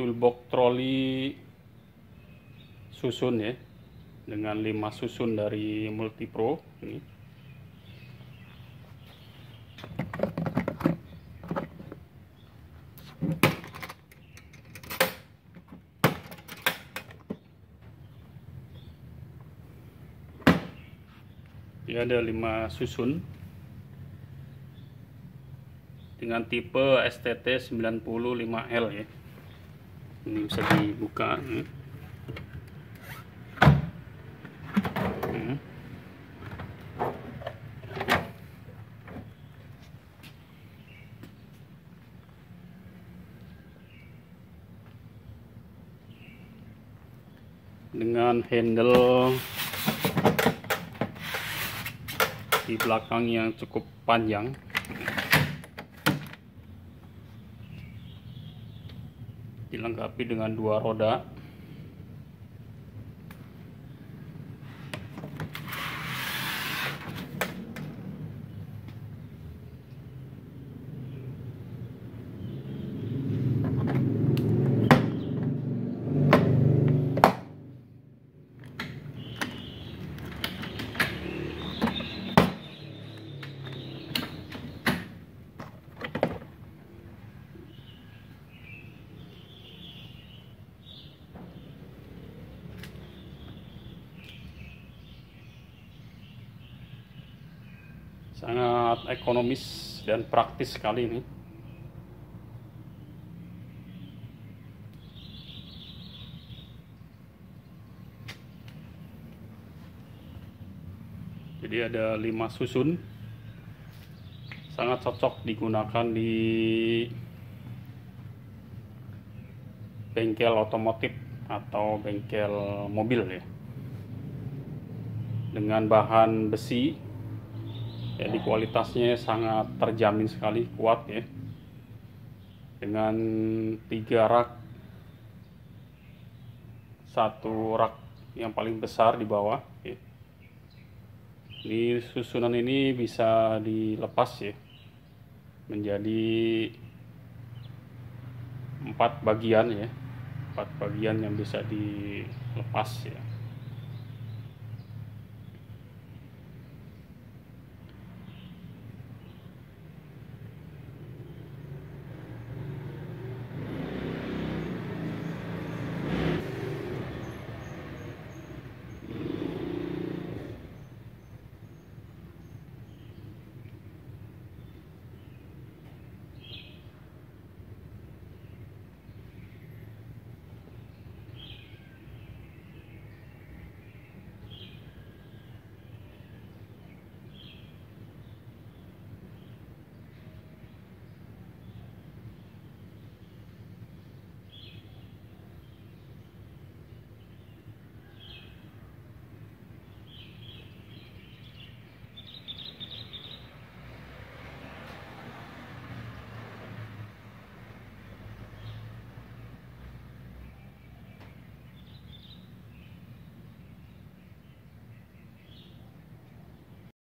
toolbox troli susun ya. Dengan 5 susun dari Multipro ini. Dia ada 5 susun. Dengan tipe STT 95L ya. Ini bisa dibuka. Ya. Hmm. Dengan handle di belakang yang cukup panjang dilengkapi dengan dua roda sangat ekonomis dan praktis sekali ini. Jadi ada lima susun. Sangat cocok digunakan di bengkel otomotif atau bengkel mobil ya. Dengan bahan besi jadi kualitasnya sangat terjamin sekali kuat ya. Dengan tiga rak satu rak yang paling besar di bawah ya. ini susunan ini bisa dilepas ya. Menjadi empat bagian ya. Empat bagian yang bisa dilepas ya